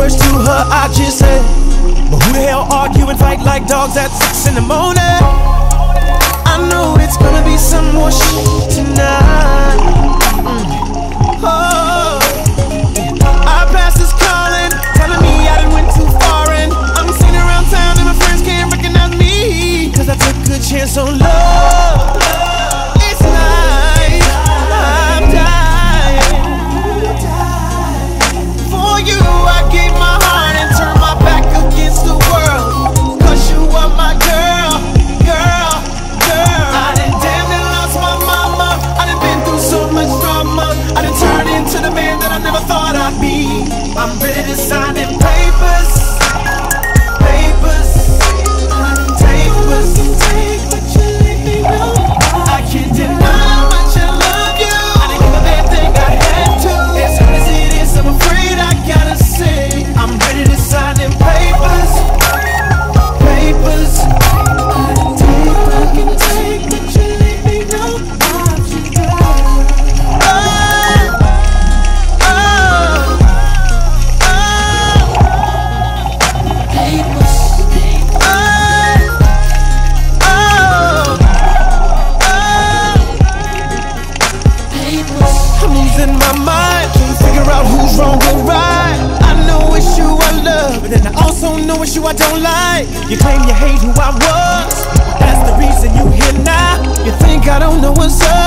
words to her, I just said, But who the hell argue and fight like dogs at six in the morning? I know it's gonna be some more shit tonight. know it's you I don't like. You claim you hate who I was. That's the reason you here now. You think I don't know what's up.